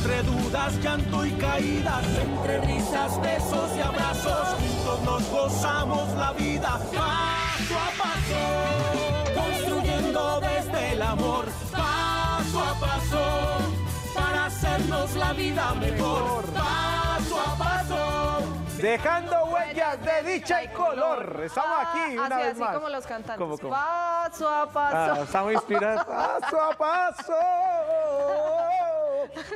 entre dudas, llanto y caídas, entre risas, besos y abrazos, juntos nos gozamos la vida paso a paso, construyendo desde el amor, paso a paso, para hacernos la vida mejor, paso a paso. Dejando huellas de dicha y color. Estamos aquí una así, vez así más. como los cantantes. ¿Cómo, cómo? Paso a paso. Ah, estamos inspirados. Paso a paso.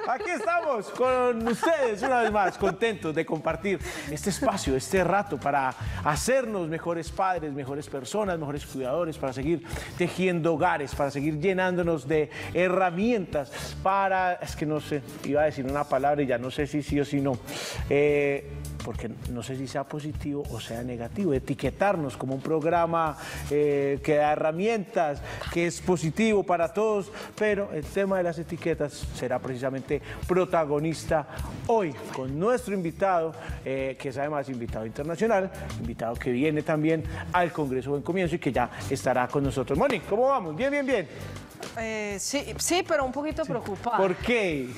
Aquí estamos con ustedes una vez más, contentos de compartir este espacio, este rato para hacernos mejores padres, mejores personas, mejores cuidadores, para seguir tejiendo hogares, para seguir llenándonos de herramientas para, es que no sé, iba a decir una palabra y ya no sé si sí o si no. Eh, porque no sé si sea positivo o sea negativo, etiquetarnos como un programa eh, que da herramientas, que es positivo para todos, pero el tema de las etiquetas será precisamente protagonista hoy con nuestro invitado, eh, que es además invitado internacional, invitado que viene también al Congreso Buen Comienzo y que ya estará con nosotros. Moni, ¿cómo vamos? Bien, bien, bien. Eh, sí, sí, pero un poquito preocupada. ¿Por qué?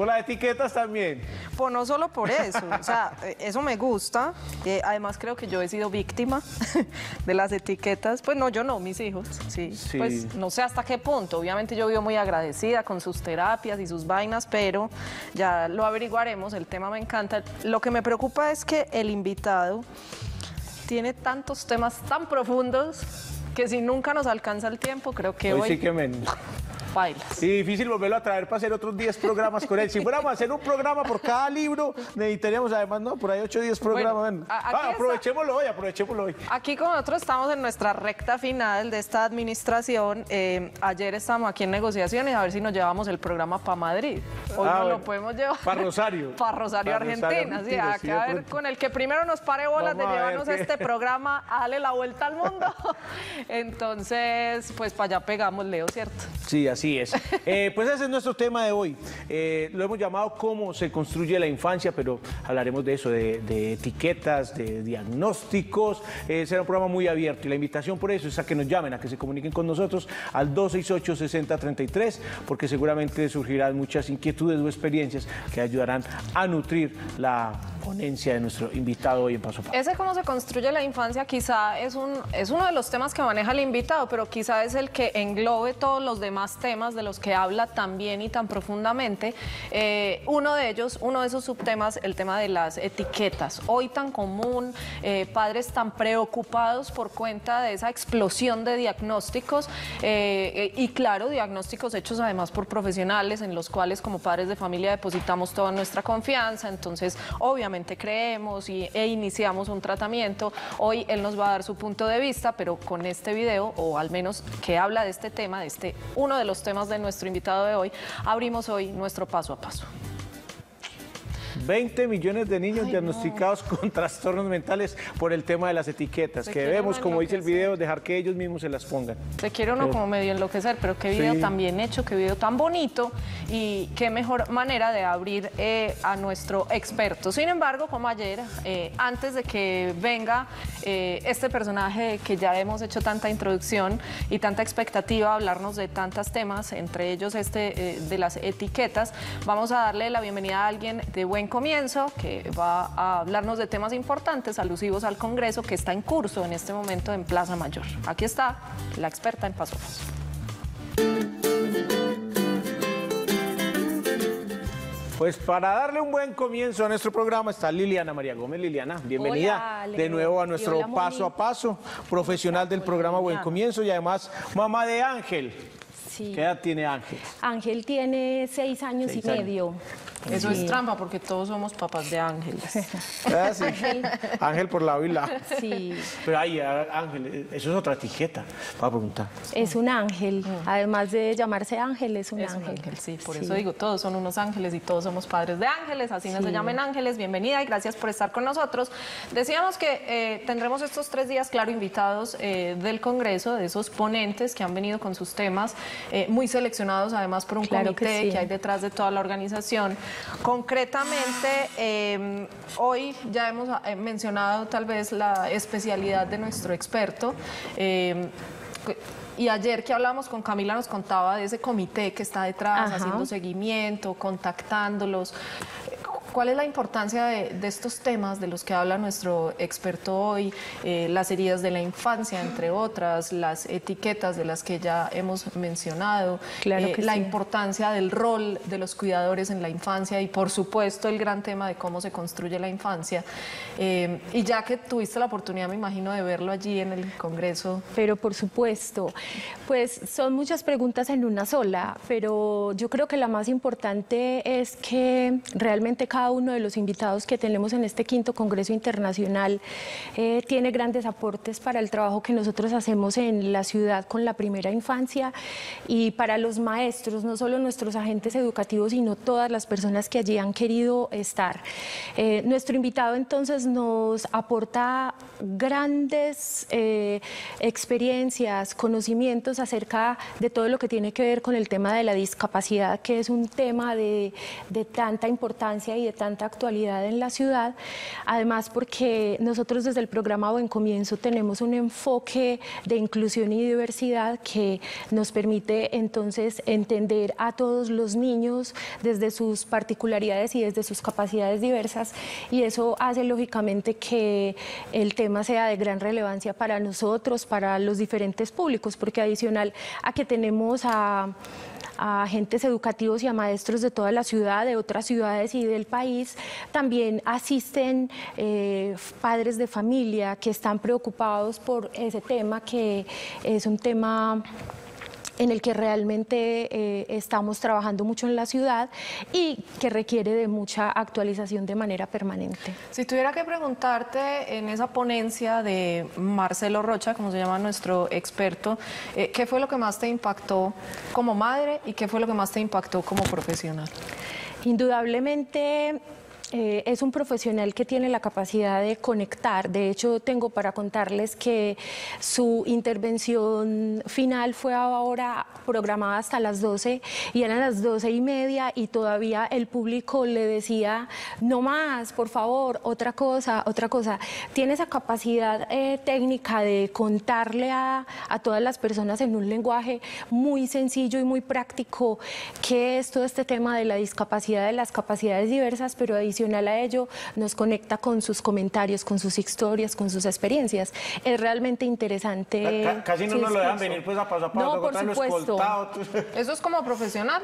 Por las etiquetas también. Pues no solo por eso, o sea, eh, eso me gusta. eh, además creo que yo he sido víctima de las etiquetas. Pues no, yo no, mis hijos, sí. Sí. Pues no sé hasta qué punto. Obviamente yo vivo muy agradecida con sus terapias y sus vainas, pero ya lo averiguaremos. El tema me encanta. Lo que me preocupa es que el invitado tiene tantos temas tan profundos que si nunca nos alcanza el tiempo, creo que Hoy hoy, sí que menos. Bailas. Y difícil volverlo a traer para hacer otros 10 programas con él. Si fuéramos a hacer un programa por cada libro, necesitaríamos además, ¿no? Por ahí 8 o 10 programas. Bueno, Ah, está. aprovechémoslo hoy, aprovechémoslo hoy. Aquí con nosotros estamos en nuestra recta final de esta administración. Eh, ayer estábamos aquí en negociaciones a ver si nos llevamos el programa para Madrid. Hoy Ah, no bueno. lo podemos llevar. Pa' Rosario. Para Rosario, Pa' Rosario, Argentina. Sí, Argentina, a ver pronto. con el que primero nos pare bolas Vamos de llevarnos qué- este programa a darle la vuelta al mundo. Entonces, pues para allá pegamos, Leo, ¿cierto? Sí, así es. Eh, pues ese es nuestro tema de hoy. Eh, lo hemos llamado cómo se construye la infancia, pero hablaremos de eso, de, de etiquetas, de diagnósticos. Eh, será un programa muy abierto y la invitación por eso es a que nos llamen, a que se comuniquen con nosotros al 268-6033, porque seguramente surgirán muchas inquietudes o experiencias que ayudarán a nutrir la ponencia de nuestro invitado hoy en Paso. Ese cómo se construye la infancia quizá es, un, es uno de los temas que maneja el invitado, pero quizá es el que englobe todos los demás temas de los que habla tan bien y tan profundamente. Eh, uno de ellos, uno de esos subtemas, el tema de las etiquetas. Hoy tan común, eh, padres tan preocupados por cuenta de esa explosión de diagnósticos eh, eh, y claro, diagnósticos hechos además por profesionales en los cuales como padres de familia depositamos toda nuestra confianza, entonces obviamente creemos y, e iniciamos un tratamiento. Hoy él nos va a dar su punto de vista, pero con este video, o al menos que habla de este tema, de este uno de los temas de nuestro invitado de hoy, abrimos hoy nuestro paso a paso. 20 millones de niños diagnosticados con trastornos mentales por el tema de las etiquetas, Se que debemos, como dice el video, dejar que ellos mismos se las pongan. Te quiero uno Pero- como medio enloquecer, pero qué video Sí. tan bien hecho, qué video tan bonito y qué mejor manera de abrir eh, a nuestro experto. Sin embargo, como ayer, eh, antes de que venga eh, este personaje que ya hemos hecho tanta introducción y tanta expectativa hablarnos de tantos temas, entre ellos este de las etiquetas, vamos a darle la bienvenida a alguien de buen comienzo que va a hablarnos de temas importantes alusivos al Congreso que está en curso en este momento en Plaza Mayor. Aquí está la experta en paso a paso. Pues para darle un buen comienzo a nuestro programa está Liliana María Gómez. Liliana, bienvenida Hola, de nuevo a nuestro hola, paso a paso, profesional del programa Buen. Comienzo y además mamá de Ángel. Sí. ¿Qué edad tiene Ángel? Ángel tiene seis años Seis y años. medio. Eso Sí. es trampa porque todos somos papás de ángeles. Ah, sí. Ángel por la y la. Sí, Pero ahí, ah, Ángel, eso es otra etiqueta. Voy a preguntar. es un ángel. Además de llamarse ángel, es un Es un ángel. ángel, sí, por eso digo, todos son unos ángeles y todos somos padres de ángeles, así no se llamen ángeles, bienvenida y gracias por estar con nosotros. Decíamos que eh, tendremos estos tres días, claro, invitados eh, del Congreso, de esos ponentes que han venido con sus temas, eh, muy seleccionados además por un Claro comité que, sí. hay detrás de toda la organización. Concretamente, eh, hoy ya hemos eh, mencionado tal vez la especialidad de nuestro experto. eh, y ayer que hablamos con Camila nos contaba de ese comité que está detrás, Ajá. haciendo seguimiento, contactándolos. ¿Cuál es la importancia de, de estos temas de los que habla nuestro experto hoy? Eh, las heridas de la infancia, entre otras, las etiquetas de las que ya hemos mencionado, Claro eh, la sí. importancia del rol de los cuidadores en la infancia y, por supuesto, el gran tema de cómo se construye la infancia. Eh, y ya que tuviste la oportunidad, me imagino, de verlo allí en el Congreso, Pero por supuesto, pues son muchas preguntas en una sola, pero yo creo que la más importante es que realmente cada uno de los invitados que tenemos en este quinto Congreso Internacional eh, tiene grandes aportes para el trabajo que nosotros hacemos en la ciudad con la primera infancia y para los maestros, no solo nuestros agentes educativos, sino todas las personas que allí han querido estar. Eh, nuestro invitado entonces nos aporta grandes eh, experiencias, conocimientos acerca de todo lo que tiene que ver con el tema de la discapacidad, que es un tema de, de tanta importancia y de tanta actualidad en la ciudad. Además, porque nosotros desde el programa Buen Comienzo tenemos un enfoque de inclusión y diversidad que nos permite entonces entender a todos los niños desde sus particularidades y desde sus capacidades diversas y eso hace lógicamente que el tema sea de gran relevancia para nosotros, para los diferentes públicos, porque adicional a que tenemos a a agentes educativos y a maestros de toda la ciudad, de otras ciudades y del país. También asisten eh, padres de familia que están preocupados por ese tema, que es un tema en el que realmente eh, estamos trabajando mucho en la ciudad y que requiere de mucha actualización de manera permanente. Si tuviera que preguntarte en esa ponencia de Marcelo Rocha, como se llama nuestro experto, eh, ¿qué fue lo que más te impactó como madre y qué fue lo que más te impactó como profesional? Indudablemente eh, es un profesional que tiene la capacidad de conectar. De hecho, tengo para contarles que su intervención final fue ahora programada hasta las 12 y eran las 12 y media y todavía el público le decía, no más, por favor, otra cosa, otra cosa. Tiene esa capacidad eh, técnica de contarle a, a todas las personas en un lenguaje muy sencillo y muy práctico qué es todo este tema de la discapacidad, de las capacidades diversas, pero adicional a ello nos conecta con sus comentarios, con sus historias, con sus experiencias. Es realmente interesante. Ca- Casi no nos lo dejan venir pues a paso a paso, No, a por supuesto. escoltado. ¿Eso es como profesional?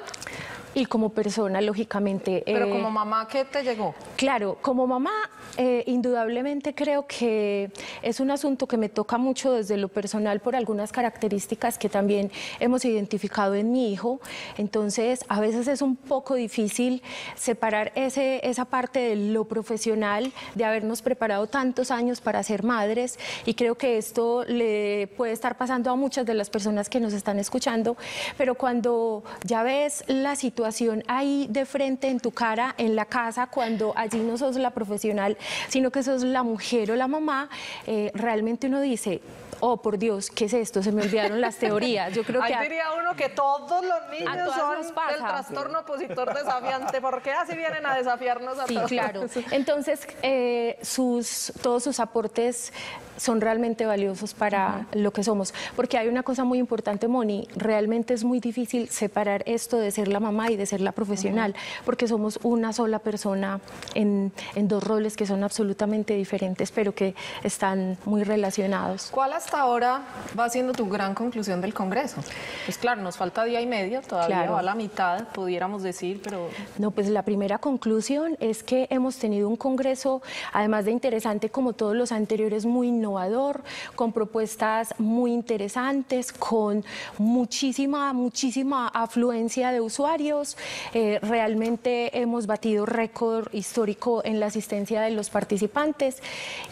Y como persona, lógicamente. Pero eh, como mamá, ¿qué te llegó? Claro, como mamá, eh, indudablemente creo que es un asunto que me toca mucho desde lo personal por algunas características que también hemos identificado en mi hijo. Entonces, a veces es un poco difícil separar ese, esa parte de lo profesional, de habernos preparado tantos años para ser madres. Y creo que esto le puede estar pasando a muchas de las personas que nos están escuchando. Pero cuando ya ves la situación ahí de frente en tu cara, en la casa, cuando allí no sos la profesional, sino que sos la mujer o la mamá, eh, realmente uno dice, oh por Dios, ¿qué es esto? Se me olvidaron las teorías. Yo creo Ahí que a- diría uno que todos los niños son pasa. del trastorno opositor desafiante. ¿Por qué así vienen a desafiarnos a Sí, todos? claro. Entonces, eh, sus, todos sus aportes son realmente valiosos para lo que somos. Porque hay una cosa muy importante, Moni, realmente es muy difícil separar esto de ser la mamá y de ser la profesional, porque somos una sola persona en, en dos roles que son absolutamente diferentes, pero que están muy relacionados. ¿Cuál hasta ahora va siendo tu gran conclusión del Congreso? Pues claro, nos falta día y medio, todavía Claro. va a la mitad, pudiéramos decir, pero No, pues la primera conclusión es que hemos tenido un congreso, además de interesante como todos los anteriores, muy innovador, con propuestas muy interesantes, con muchísima, muchísima afluencia de usuarios. Eh, realmente hemos batido récord histórico en la asistencia de los participantes.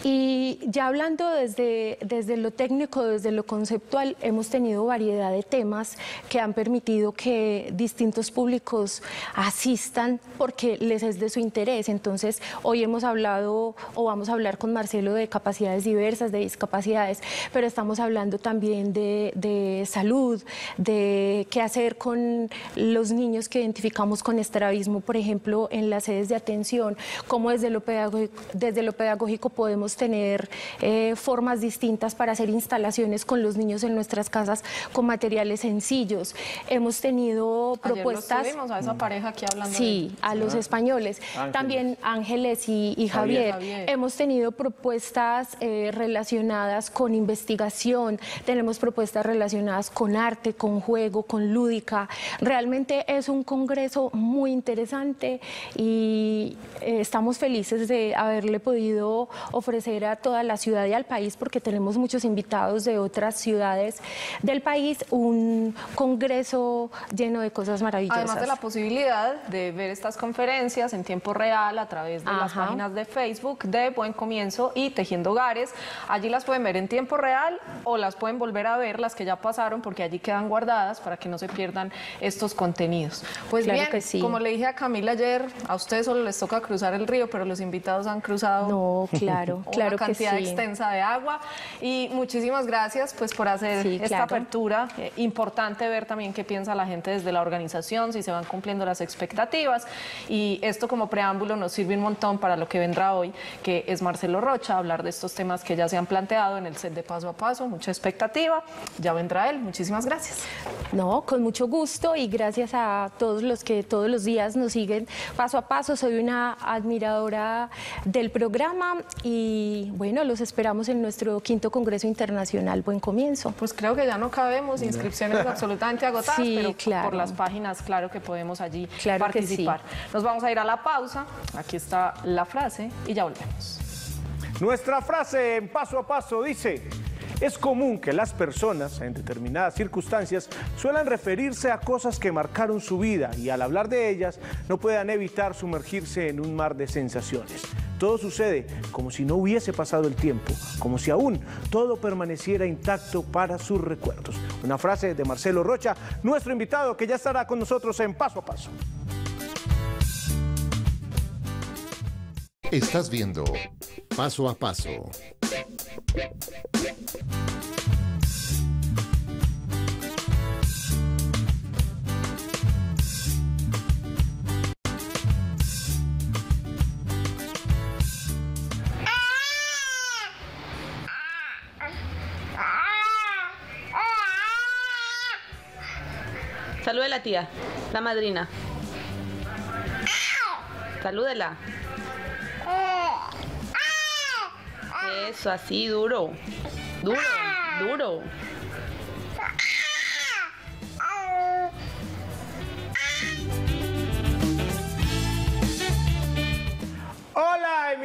Y ya hablando desde, desde lo técnico, desde lo conceptual, hemos tenido variedad de temas que han permitido que distintos públicos asistan porque les es de su interés. Entonces, hoy hemos hablado o vamos a hablar con Marcelo de capacidades diversas, de discapacidades, pero estamos hablando también de, de salud, de qué hacer con los niños que identificamos con estrabismo, por ejemplo, en las sedes de atención, cómo desde lo pedagógico, desde lo pedagógico podemos tener eh, formas distintas para hacer instalaciones con los niños en nuestras casas con materiales sencillos. Hemos tenido propuestas. Ayer los tuvimos a esa pareja aquí hablando. Sí, de- a los españoles. Ángeles. También Ángeles y, y Javier. Javier. Javier. Hemos tenido propuestas eh, relacionadas con investigación, tenemos propuestas relacionadas con arte, con juego, con lúdica. Realmente es un congreso muy interesante y eh, estamos felices de haberle podido ofrecer a toda la ciudad y al país, porque tenemos muchos invitados de otras ciudades del país, un congreso lleno de cosas maravillosas. Además de la posibilidad de ver estas conferencias en tiempo real a través de las páginas de Facebook de Buen Comienzo y Tejiendo Hogares. Allí las pueden ver en tiempo real o las pueden volver a ver las que ya pasaron porque allí quedan guardadas para que no se pierdan estos contenidos. Pues Claro bien, que sí. como le dije a Camila ayer, a ustedes solo les toca cruzar el río, pero los invitados han cruzado No, claro, una claro que cantidad sí. extensa de agua y muchísimas gracias pues por hacer Sí, esta claro. apertura. Eh, importante ver también qué piensa la gente desde la organización, si se van cumpliendo las expectativas y esto como preámbulo nos sirve un montón para lo que vendrá hoy, que es Marcelo Rocha, hablar de estos temas que ya se han planteado en el set de paso a paso, mucha expectativa, ya vendrá él, muchísimas gracias. No, con mucho gusto y gracias a todos los que todos los días nos siguen paso a paso. Soy una admiradora del programa y bueno, los esperamos en nuestro quinto Congreso Internacional. Buen comienzo. Pues creo que ya no cabemos, inscripciones absolutamente agotadas, Sí, pero claro. por las páginas, claro que podemos allí Claro que sí. participar. Nos vamos a ir a la pausa, aquí está la frase y ya volvemos. Nuestra frase en paso a paso dice, es común que las personas en determinadas circunstancias suelan referirse a cosas que marcaron su vida y al hablar de ellas no puedan evitar sumergirse en un mar de sensaciones. Todo sucede como si no hubiese pasado el tiempo, como si aún todo permaneciera intacto para sus recuerdos. Una frase de Marcelo Rocha, nuestro invitado que ya estará con nosotros en paso a paso. Estás viendo Paso a Paso. Salude la tía, la madrina. Salúdela. Eso, así, duro. Duro, duro.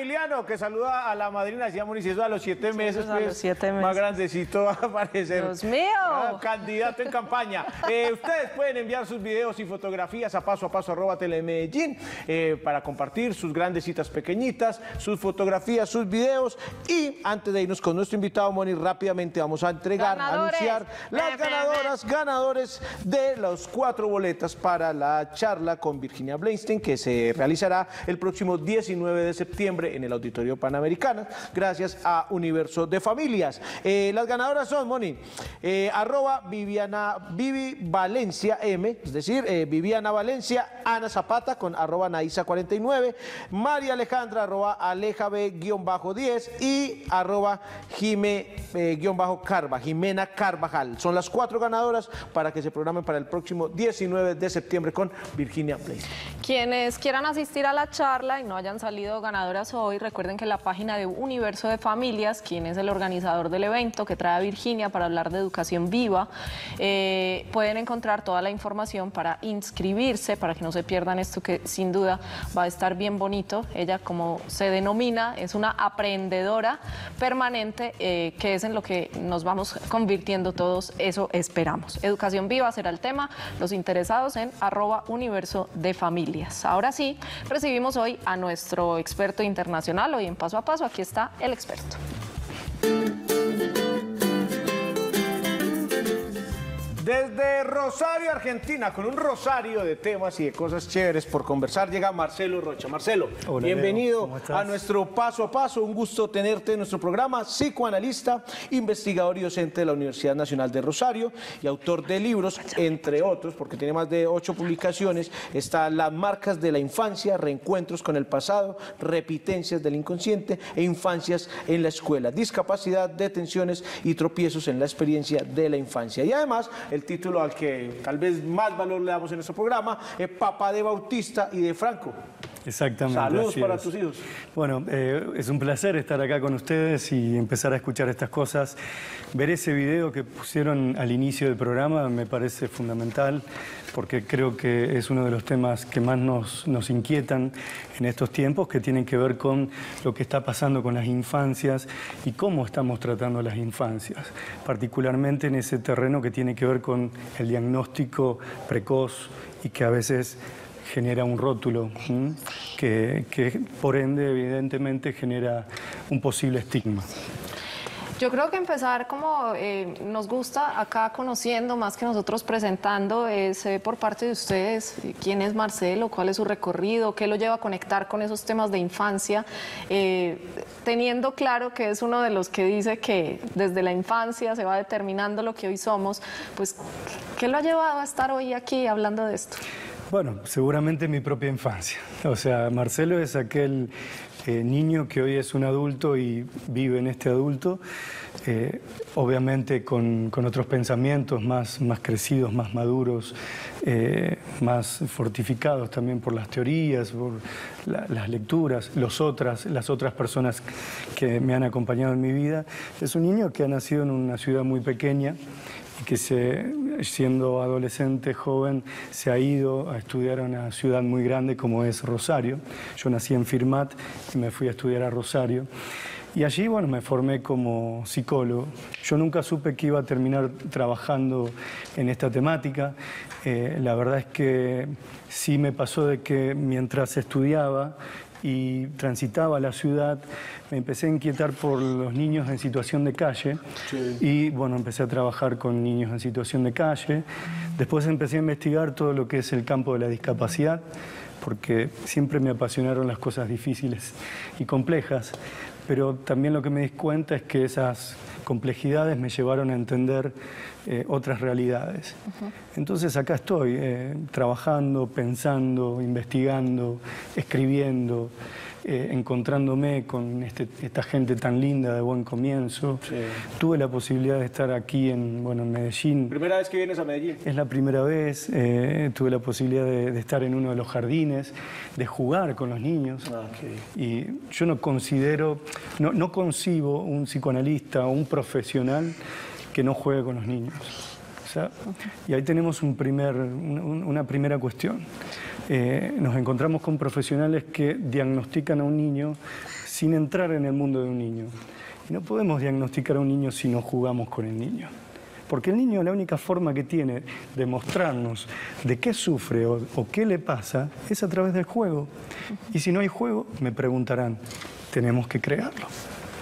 Emiliano, que saluda a la madrina, decíamos Moniceso a los siete meses, a los pues, siete más meses. grandecito va a aparecer. Dios mío. Ah, candidato en campaña. Eh, ustedes pueden enviar sus videos y fotografías a paso a paso arroba telemedellín eh, para compartir sus grandes citas pequeñitas, sus fotografías, sus videos y antes de irnos con nuestro invitado Moni, rápidamente vamos a entregar, Ganadores. anunciar las ganadoras, ganadores de los cuatro boletas para la charla con Virginia Blainstein que se realizará el próximo 19 de septiembre en el Auditorio Panamericana, gracias a Universo de Familias. Eh, las ganadoras son, Moni, eh, arroba Viviana, Vivi Valencia M, es decir, eh, Viviana Valencia, Ana Zapata con arroba Naisa49, María Alejandra arroba Aleja B-10 y arroba Jime eh, Jimena Carvajal. Son las cuatro ganadoras para que se programen para el próximo 19 de septiembre con Virginia Blaze. Quienes quieran asistir a la charla y no hayan salido ganadoras hoy, recuerden que la página de Universo de Familias, quien es el organizador del evento que trae a Virginia para hablar de educación viva, eh, pueden encontrar toda la información para inscribirse, para que no se pierdan esto que sin duda va a estar bien bonito. Ella, como se denomina, es una aprendedora permanente, eh, que es en lo que nos vamos convirtiendo todos, eso esperamos. Educación viva será el tema, los interesados en arroba universo de familias. Ahora sí, recibimos hoy a nuestro experto internacional, hoy en Paso a Paso, aquí está el experto. Desde Rosario, Argentina, con un rosario de temas y de cosas chéveres por conversar, llega Marcelo Rocha. Marcelo, Hola, bienvenido a nuestro paso a paso. Un gusto tenerte en nuestro programa. Psicoanalista, investigador y docente de la Universidad Nacional de Rosario y autor de libros, entre otros, porque tiene más de ocho publicaciones. Está Las marcas de la infancia, reencuentros con el pasado, repitencias del inconsciente e infancias en la escuela, discapacidad, detenciones y tropiezos en la experiencia de la infancia. Y además, el título al que tal vez más valor le damos en nuestro programa es Papá de Bautista y de Franco. Exactamente. Saludos para es. tus hijos. Bueno, eh, es un placer estar acá con ustedes y empezar a escuchar estas cosas. Ver ese video que pusieron al inicio del programa me parece fundamental porque creo que es uno de los temas que más nos, nos inquietan en estos tiempos, que tienen que ver con lo que está pasando con las infancias y cómo estamos tratando las infancias, particularmente en ese terreno que tiene que ver con el diagnóstico precoz y que a veces genera un rótulo que, por ende evidentemente genera un posible estigma. Yo creo que empezar como eh, nos gusta acá conociendo más que nosotros presentando es eh, por parte de ustedes quién es Marcelo, cuál es su recorrido, qué lo lleva a conectar con esos temas de infancia, eh, teniendo claro que es uno de los que dice que desde la infancia se va determinando lo que hoy somos, pues ¿qué lo ha llevado a estar hoy aquí hablando de esto? Bueno, seguramente mi propia infancia. O sea, Marcelo es aquel eh, niño que hoy es un adulto y vive en este adulto, eh, obviamente con, con, otros pensamientos más, más crecidos, más maduros, eh, más fortificados también por las teorías, por la, las lecturas, los otras, las otras personas que me han acompañado en mi vida. Es un niño que ha nacido en una ciudad muy pequeña y que se, siendo adolescente, joven, se ha ido a estudiar a una ciudad muy grande como es Rosario. Yo nací en Firmat y me fui a estudiar a Rosario. Y allí, bueno, me formé como psicólogo. Yo nunca supe que iba a terminar trabajando en esta temática. Eh, la verdad es que sí me pasó de que mientras estudiaba y transitaba la ciudad, me empecé a inquietar por los niños en situación de calle sí. y bueno, empecé a trabajar con niños en situación de calle. Después empecé a investigar todo lo que es el campo de la discapacidad, porque siempre me apasionaron las cosas difíciles y complejas, pero también lo que me di cuenta es que esas complejidades me llevaron a entender eh, otras realidades. Uh -huh. Entonces acá estoy, eh, trabajando, pensando, investigando, escribiendo, eh, encontrándome con este, esta gente tan linda de buen comienzo. Sí. Tuve la posibilidad de estar aquí en, bueno, en Medellín. ¿Primera vez que vienes a Medellín? Es la primera vez. eh, tuve la posibilidad de, de, estar en uno de los jardines, de jugar con los niños. Ah, okay. Y yo no considero, no, no concibo un psicoanalista o un profesional que no juegue con los niños. O sea, y ahí tenemos un primer, un, una primera cuestión. Eh, nos encontramos con profesionales que diagnostican a un niño sin entrar en el mundo de un niño. Y no podemos diagnosticar a un niño si no jugamos con el niño. Porque el niño la única forma que tiene de mostrarnos de qué sufre o, o qué le pasa es a través del juego. Y si no hay juego, me preguntarán, tenemos que crearlo.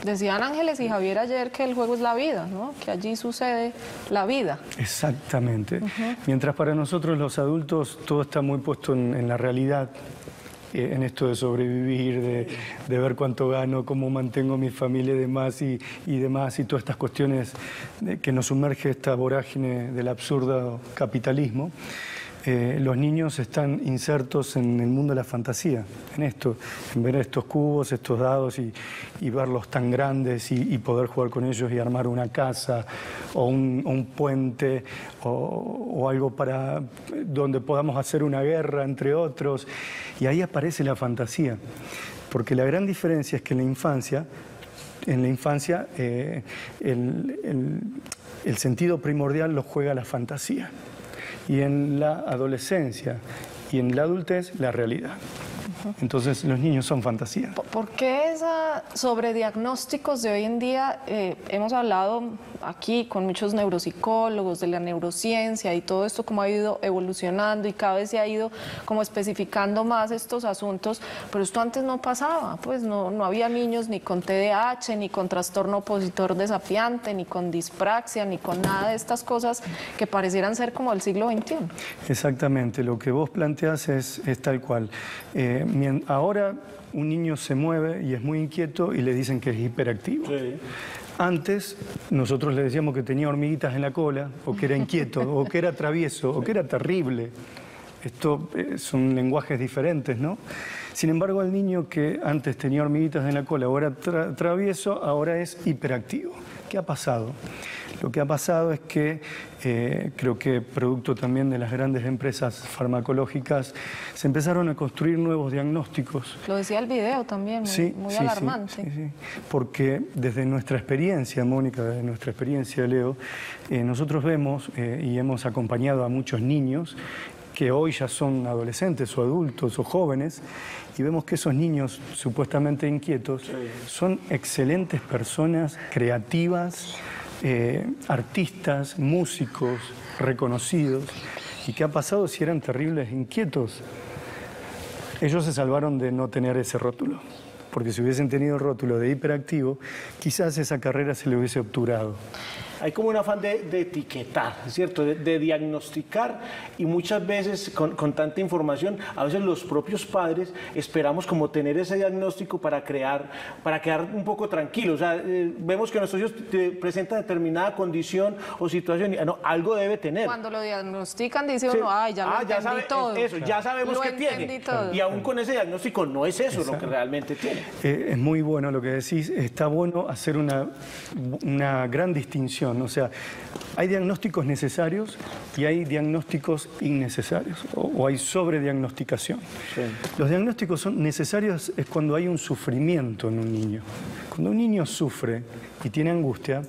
Decían Ángeles y Javier ayer que el juego es la vida, ¿no? que allí sucede la vida. Exactamente. Uh -huh. Mientras para nosotros los adultos todo está muy puesto en, en la realidad, eh, en esto de sobrevivir, de, de, ver cuánto gano, cómo mantengo mi familia y demás, y, y demás, y todas estas cuestiones que nos sumerge esta vorágine del absurdo capitalismo. Eh, los niños están insertos en el mundo de la fantasía, en esto, en ver estos cubos, estos dados y, y verlos tan grandes y, poder jugar con ellos y armar una casa o un, un puente o, o, algo para donde podamos hacer una guerra entre otros. Y ahí aparece la fantasía. Porque la gran diferencia es que en la infancia, en la infancia eh, el, el- el sentido primordial lo juega la fantasía y en la adolescencia y en la adultez la realidad. Entonces los niños son fantasía. ¿Por qué esa sobre diagnósticos de hoy en día? eh, hemos hablado aquí con muchos neuropsicólogos de la neurociencia y todo esto como ha ido evolucionando y cada vez se ha ido como especificando más estos asuntos, pero esto antes no pasaba, pues no, no había niños ni con TDAH, ni con trastorno opositor desafiante, ni con dispraxia, ni con nada de estas cosas que parecieran ser como el siglo XXI. Exactamente, lo que vos planteás es, es tal cual. Eh, ahora un niño se mueve y es muy inquieto y le dicen que es hiperactivo. Antes nosotros le decíamos que tenía hormiguitas en la cola, o que era inquieto, o que era travieso, o que era terrible. Esto eh, son lenguajes diferentes, ¿no? Sin embargo, el niño que antes tenía hormiguitas en la cola o era tra- travieso, ahora es hiperactivo. ¿Qué ha pasado? Lo que ha pasado es que eh, creo que producto también de las grandes empresas farmacológicas se empezaron a construir nuevos diagnósticos Lo decía el video también, muy, Sí, muy sí, sí, alarmante. sí. Porque desde nuestra experiencia, Mónica, desde nuestra experiencia, Leo, eh, nosotros vemos eh, y hemos acompañado a muchos niños que hoy ya son adolescentes o adultos o jóvenes, y vemos que esos niños supuestamente inquietos son excelentes personas, creativas, eh, artistas, músicos, reconocidos. ¿Y qué ha pasado si eran terribles inquietos? Ellos se salvaron de no tener ese rótulo, porque si hubiesen tenido el rótulo de hiperactivo, quizás esa carrera se le hubiese obturado. Hay como un afán de, de etiquetar, ¿es ¿cierto? De, de diagnosticar y muchas veces con, con tanta información, a veces los propios padres esperamos como tener ese diagnóstico para crear, para quedar un poco tranquilos. O sea, eh, vemos que nuestros hijos presentan determinada condición o situación y ah, no, algo debe tener. Cuando lo diagnostican dice Sí. uno, ay, ya lo Ah, sabe- todo. Eso, ya sabemos Lo que tiene. todo. Y aún con ese diagnóstico no es eso lo que realmente tiene. Eh, es muy bueno lo que decís, está bueno hacer una, una gran distinción, o sea, hay diagnósticos necesarios y hay diagnósticos innecesarios, o, o hay sobrediagnosticación. Los diagnósticos son necesarios es cuando hay un sufrimiento en un niño. Cuando un niño sufre y tiene angustia,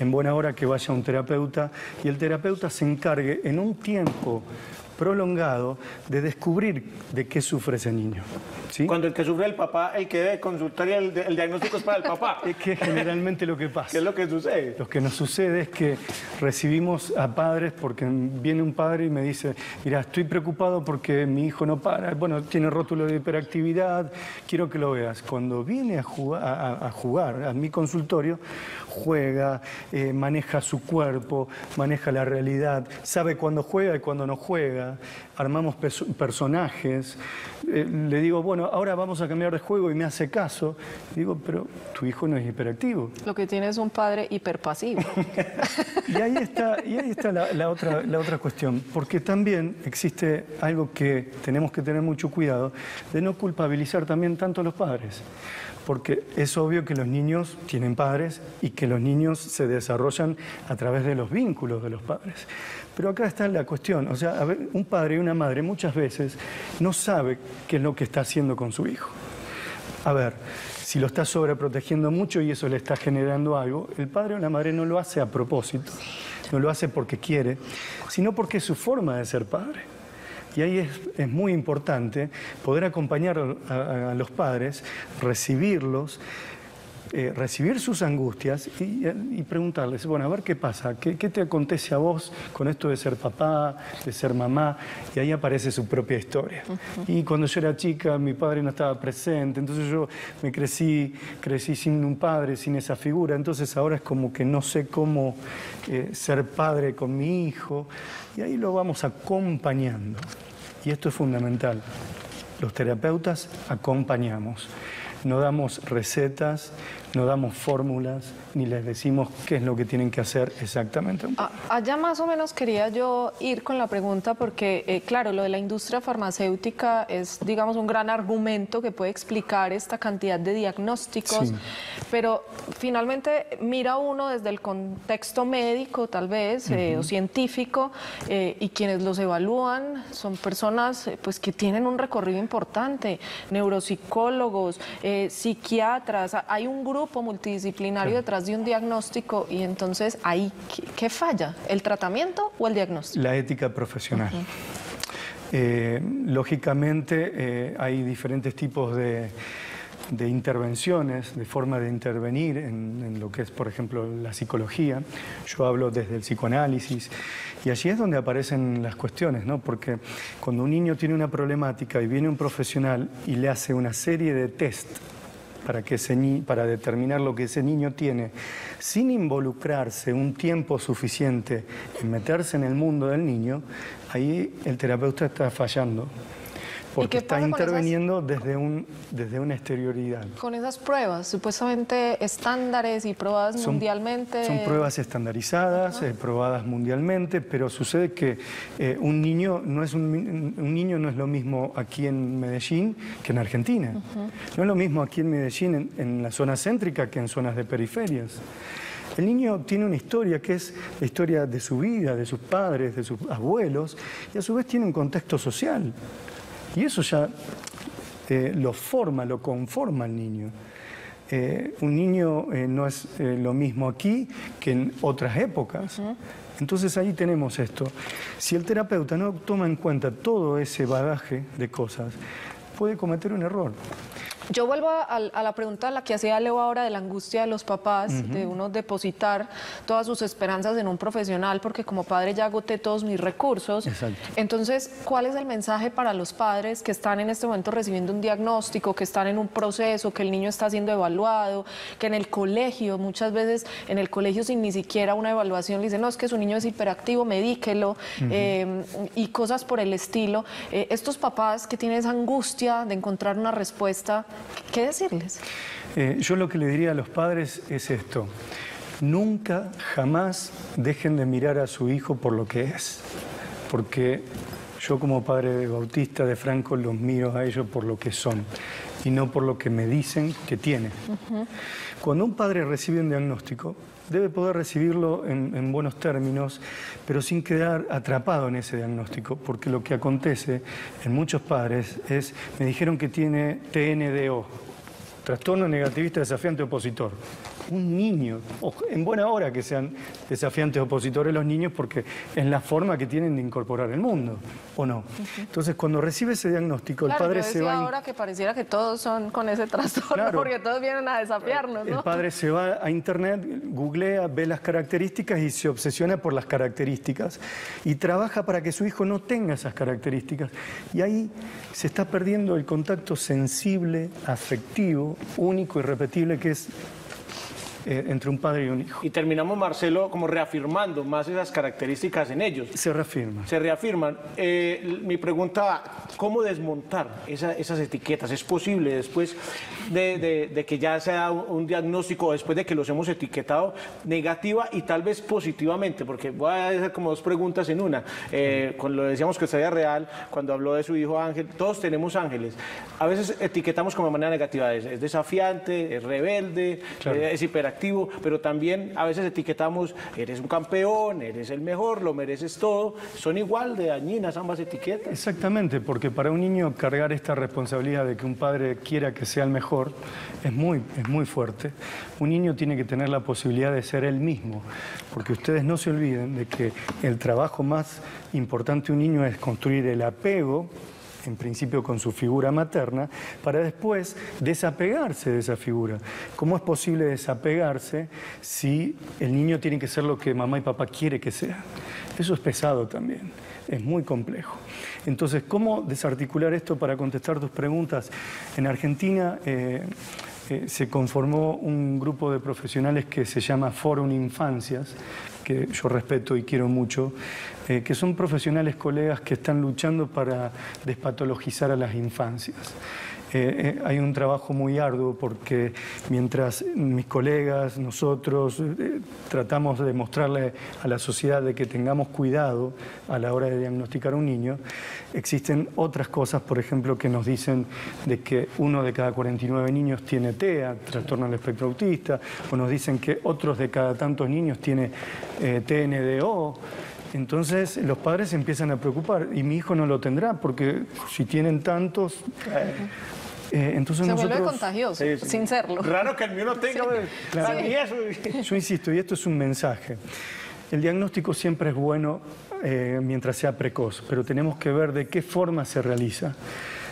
en buena hora que vaya a un terapeuta y el terapeuta se encargue en un tiempo prolongado de descubrir de qué sufre ese niño. ¿sí? Cuando el que sufre el papá, el que debe consultar y el, el diagnóstico es para el papá. Es que generalmente lo que pasa. ¿Qué es lo que sucede? Lo que nos sucede es que recibimos a padres porque viene un padre y me dice, mira, estoy preocupado porque mi hijo no para, bueno, tiene rótulo de hiperactividad, quiero que lo veas. Cuando viene a jugar a, a jugar a mi consultorio, juega, eh, maneja su cuerpo, maneja la realidad, sabe cuándo juega y cuándo no juega, armamos perso- personajes, eh, le digo, bueno, ahora vamos a cambiar de juego y me hace caso. Digo, pero tu hijo no es hiperactivo. Lo que tiene es un padre hiperpasivo. Y ahí está, y ahí está la, la otra, la otra cuestión, porque también existe algo que tenemos que tener mucho cuidado, de no culpabilizar también tanto a los padres. Porque es obvio que los niños tienen padres y que los niños se desarrollan a través de los vínculos de los padres. Pero acá está la cuestión, o sea, un padre y una madre muchas veces no sabe qué es lo que está haciendo con su hijo. A ver, si lo está sobreprotegiendo mucho y eso le está generando algo, el padre o la madre no lo hace a propósito, no lo hace porque quiere, sino porque es su forma de ser padre. Y ahí es, muy importante poder acompañar a los padres, recibirlos, eh, recibir sus angustias y, y preguntarles, bueno, a ver qué pasa, ¿Qué, qué te acontece a vos con esto de ser papá, de ser mamá, y ahí aparece su propia historia. Y cuando yo era chica, mi padre no estaba presente, entonces yo me crecí, crecí sin un padre, sin esa figura, entonces ahora es como que no sé cómo eh, ser padre con mi hijo, y ahí lo vamos acompañando. Y esto es fundamental. Los terapeutas acompañamos. No damos recetas, no damos fórmulas ni les decimos qué es lo que tienen que hacer exactamente. Ah, allá más o menos quería yo ir con la pregunta porque, eh, claro, lo de la industria farmacéutica es, digamos, un gran argumento que puede explicar esta cantidad de diagnósticos, Sí. pero finalmente mira uno desde el contexto médico, tal vez, eh, o científico, eh, y quienes los evalúan son personas pues, que tienen un recorrido importante, neuropsicólogos, psiquiatras, hay un grupo multidisciplinario detrás de un diagnóstico y entonces ahí, ¿qué, qué falla? ¿El tratamiento o el diagnóstico? La ética profesional. Eh, lógicamente eh, hay diferentes tipos de, de intervenciones, de forma de intervenir en, en lo que es, por ejemplo, la psicología. Yo hablo desde el psicoanálisis y allí es donde aparecen las cuestiones, ¿no? Porque cuando un niño tiene una problemática y viene un profesional y le hace una serie de test para, que para determinar lo que ese niño tiene, sin involucrarse un tiempo suficiente en meterse en el mundo del niño, ahí el terapeuta está fallando. Porque está con esas- interviniendo desde, un, desde una exterioridad. Con esas pruebas, supuestamente estándares y probadas Son- mundialmente. Son pruebas estandarizadas, eh, probadas mundialmente, pero sucede que eh, un, niño no es un, un niño no es lo mismo aquí en Medellín que en Argentina. No es lo mismo aquí en Medellín, en, en la zona céntrica, que en zonas de periferias. El niño tiene una historia que es la historia de su vida, de sus padres, de sus abuelos, y a su vez tiene un contexto social. Y eso ya eh, lo forma, lo conforma al niño. Eh, un niño eh, no es lo mismo aquí que en otras épocas. Entonces ahí tenemos esto. Si el terapeuta no toma en cuenta todo ese bagaje de cosas, puede cometer un error. Yo vuelvo a, a la pregunta a la que hacía Leo ahora de la angustia de los papás, de uno depositar todas sus esperanzas en un profesional, porque como padre ya agoté todos mis recursos. Exacto. Entonces, ¿cuál es el mensaje para los padres que están en este momento recibiendo un diagnóstico, que están en un proceso, que el niño está siendo evaluado, que en el colegio, muchas veces en el colegio sin ni siquiera una evaluación, le dicen, no, es que su niño es hiperactivo, medíquelo, eh, y cosas por el estilo. Eh, estos papás que tienen esa angustia de encontrar una respuesta, ¿qué decirles? Eh, yo lo que le diría a los padres es esto. Nunca, jamás dejen de mirar a su hijo por lo que es. Porque yo como padre de bautista de Franco los miro a ellos por lo que son y no por lo que me dicen que tiene. Cuando un padre recibe un diagnóstico, debe poder recibirlo en, en buenos términos, pero sin quedar atrapado en ese diagnóstico, porque lo que acontece en muchos padres es, me dijeron que tiene TNDO, trastorno negativista desafiante opositor. Un niño, en buena hora que sean desafiantes opositores los niños porque es la forma que tienen de incorporar el mundo, ¿o no? Entonces, cuando recibe ese diagnóstico, Claro, el padre yo se decía va... in- ahora que pareciera que todos son con ese trastorno, Claro. porque todos vienen a desafiarnos, El ¿no? padre se va a internet, googlea, ve las características y se obsesiona por las características y trabaja para que su hijo no tenga esas características. Y ahí se está perdiendo el contacto sensible, afectivo, único y repetible que es eh, entre un padre y un hijo. Y terminamos, Marcelo, como reafirmando más esas características en ellos. Se reafirma. Se reafirman. Eh, mi pregunta, ¿cómo desmontar esa- esas etiquetas? ¿Es posible después de, de- de que ya sea un, diagnóstico, después de que los hemos etiquetado negativa y tal vez positivamente? Porque voy a hacer como dos preguntas en una. Eh, cuando decíamos que estaría real, cuando habló de su hijo Ángel, todos tenemos ángeles. A veces etiquetamos como de manera negativa, es, es desafiante, es rebelde, eh, es hiperactivo, pero también a veces etiquetamos, eres un campeón, eres el mejor, lo mereces todo. Son igual de dañinas ambas etiquetas. Exactamente, porque para un niño cargar esta responsabilidad de que un padre quiera que sea el mejor es muy, es muy fuerte. Un niño tiene que tener la posibilidad de ser él mismo, porque ustedes no se olviden de que el trabajo más importante de un niño es construir el apego en principio con su figura materna, para después desapegarse de esa figura. ¿Cómo es posible desapegarse si el niño tiene que ser lo que mamá y papá quiere que sea? Eso es pesado también, es muy complejo. Entonces, ¿cómo desarticular esto para contestar tus preguntas? En Argentina eh, eh, se conformó un grupo de profesionales que se llama Forum Infancias, que yo respeto y quiero mucho, eh, que son profesionales colegas que están luchando para despatologizar a las infancias. eh, hay un trabajo muy arduo porque mientras mis colegas, nosotros, eh, tratamos de mostrarle a la sociedad de que tengamos cuidado a la hora de diagnosticar a un niño, existen otras cosas, por ejemplo, que nos dicen de que uno de cada 49 niños tiene TEA, trastorno del espectro autista, o nos dicen que otros de cada tantos niños tiene eh, TNDO. Entonces los padres se empiezan a preocupar y mi hijo no lo tendrá porque si tienen tantos... eh, entonces Se nosotros... vuelve contagioso, Sí, sí. sin serlo. Raro que el mío no tenga. Claro. Yo insisto, y esto es un mensaje. El diagnóstico siempre es bueno eh, mientras sea precoz, pero tenemos que ver de qué forma se realiza,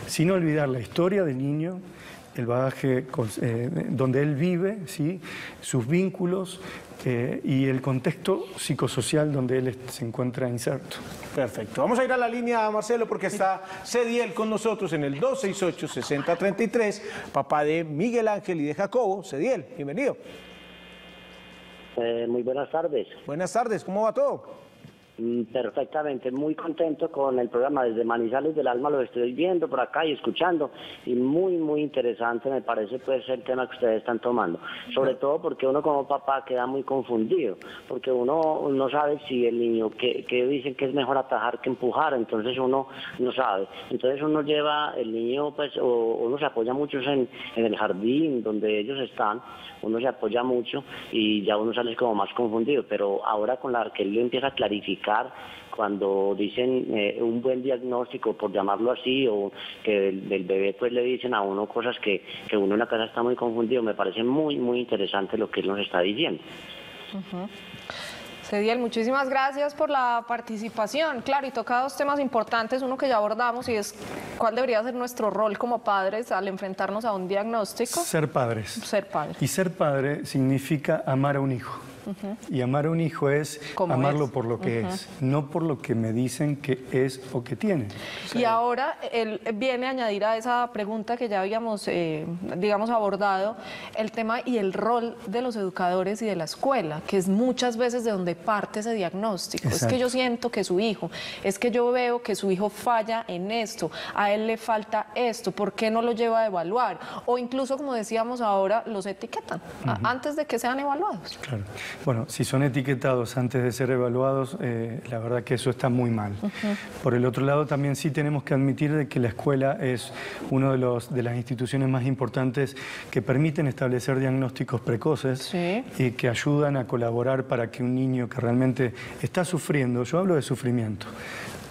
sin olvidar la historia del niño, el bagaje con- eh, donde él vive, ¿sí? sus vínculos eh, y el contexto psicosocial donde él se encuentra inserto. Perfecto. Vamos a ir a la línea, Marcelo, porque está Cediel con nosotros en el 268-6033, papá de Miguel Ángel y de Jacobo. Cediel, bienvenido. Eh, muy buenas tardes. Buenas tardes, ¿cómo va todo? Mm, Perfectamente, muy contento con el programa desde Manizales del Alma, lo estoy viendo por acá y escuchando y muy, muy interesante me parece pues el tema que ustedes están tomando, sobre todo porque uno como papá queda muy confundido, porque uno no sabe si el niño, que, dicen que es mejor atajar que empujar, entonces uno no sabe, entonces uno lleva el niño pues, o uno se apoya mucho en, en el jardín donde ellos están, uno se apoya mucho y ya uno sale como más confundido, pero ahora con la que él empieza a clarificar cuando dicen eh, un buen diagnóstico, por llamarlo así, o que del, del bebé pues le dicen a uno cosas que, que uno en la casa está muy confundido, me parece muy, muy interesante lo que él nos está diciendo. Cediel, muchísimas gracias por la participación. Claro, y toca dos temas importantes, uno que ya abordamos y es cuál debería ser nuestro rol como padres al enfrentarnos a un diagnóstico. Ser padres. Ser padre. Y ser padre significa amar a un hijo. Y amar a un hijo es amarlo es. por lo que es, no por lo que me dicen que es o que tiene. Y ahora él viene a añadir a esa pregunta que ya habíamos, eh, digamos, abordado, el tema y el rol de los educadores y de la escuela, que es muchas veces de donde parte ese diagnóstico. Es que yo siento que su hijo, es que yo veo que su hijo falla en esto, a él le falta esto, ¿por qué no lo lleva a evaluar? O incluso, como decíamos ahora, los etiquetan antes de que sean evaluados. Claro. Bueno, si son etiquetados antes de ser evaluados, eh, la verdad que eso está muy mal. Por el otro lado, también sí tenemos que admitir de que la escuela es una de, los, de las instituciones más importantes que permiten establecer diagnósticos precoces Sí. y que ayudan a colaborar para que un niño que realmente está sufriendo, yo hablo de sufrimiento,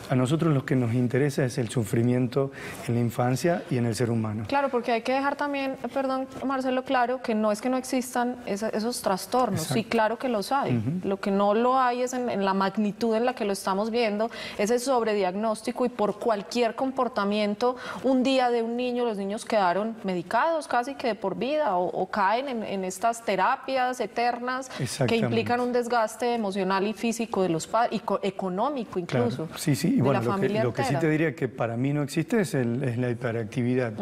a nosotros lo que nos interesa es el sufrimiento en la infancia y en el ser humano. Claro, porque hay que dejar también, eh, perdón, Marcelo, claro que no es que no existan esa- esos trastornos, sí, claro que los hay. Lo que no lo hay es en, en la magnitud en la que lo estamos viendo, ese sobrediagnóstico y por cualquier comportamiento, un día de un niño, los niños quedaron medicados casi que de por vida o, o caen en, en estas terapias eternas que implican un desgaste emocional y físico de los padres, y co- económico incluso. Claro, Sí, sí, y bueno, lo que, familia lo que sí te diría que para mí no existe es, el- es la hiperactividad.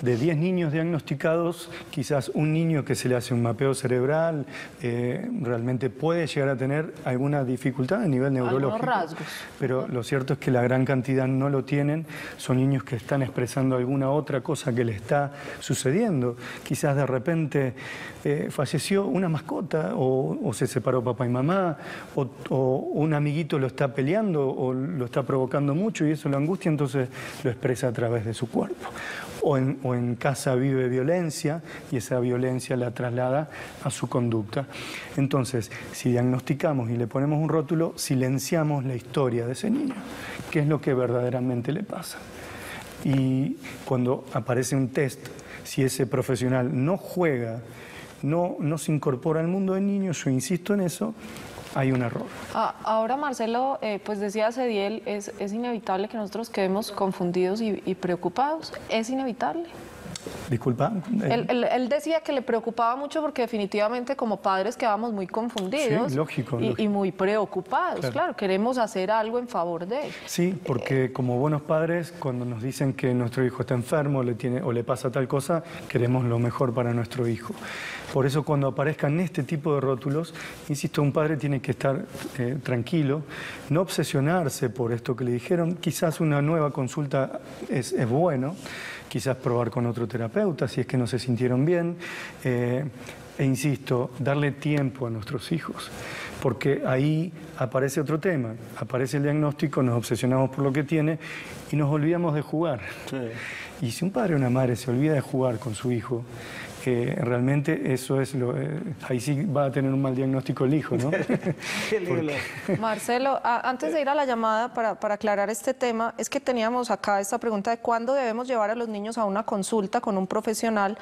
De 10 niños diagnosticados, quizás un niño que se le hace un mapeo cerebral eh, realmente puede llegar a tener alguna dificultad a nivel neurológico. rasgos. Pero lo cierto es que la gran cantidad no lo tienen, son niños que están expresando alguna otra cosa que le está sucediendo. Quizás de repente eh, falleció una mascota o, o se separó papá y mamá o, o un amiguito lo está peleando o lo está provocando mucho y eso lo angustia, entonces lo expresa a través de su cuerpo. O en, casa vive violencia y esa violencia la traslada a su conducta. Entonces, si diagnosticamos y le ponemos un rótulo, silenciamos la historia de ese niño, qué es lo que verdaderamente le pasa. Y cuando aparece un test, si ese profesional no juega, no, no se incorpora al mundo del niño, yo insisto en eso, hay un error. Ah, Ahora, Marcelo, eh, pues decía Cediel, es, es inevitable que nosotros quedemos confundidos y, y preocupados. Es inevitable. Disculpa. eh, Él, él- él decía que le preocupaba mucho porque definitivamente como padres quedamos muy confundidos Sí, lógico, y, lógico. y muy preocupados. Claro. Claro. queremos hacer algo en favor de él. Sí, porque como buenos padres, cuando nos dicen que nuestro hijo está enfermo le tiene, o le pasa tal cosa, queremos lo mejor para nuestro hijo. Por eso cuando aparezcan este tipo de rótulos, insisto, un padre tiene que estar eh, tranquilo, no obsesionarse por esto que le dijeron. Quizás una nueva consulta es, es bueno, quizás probar con otro terapeuta si es que no se sintieron bien. eh, e insisto, darle tiempo a nuestros hijos, porque ahí aparece otro tema, aparece el diagnóstico, nos obsesionamos por lo que tiene y nos olvidamos de jugar. Y si un padre o una madre se olvida de jugar con su hijo, eh, realmente eso es lo. eh, ahí sí va a tener un mal diagnóstico el hijo, ¿no? Qué lindo. Marcelo, a- antes de ir a la llamada para, para aclarar este tema, es que teníamos acá esta pregunta de cuándo debemos llevar a los niños a una consulta con un profesional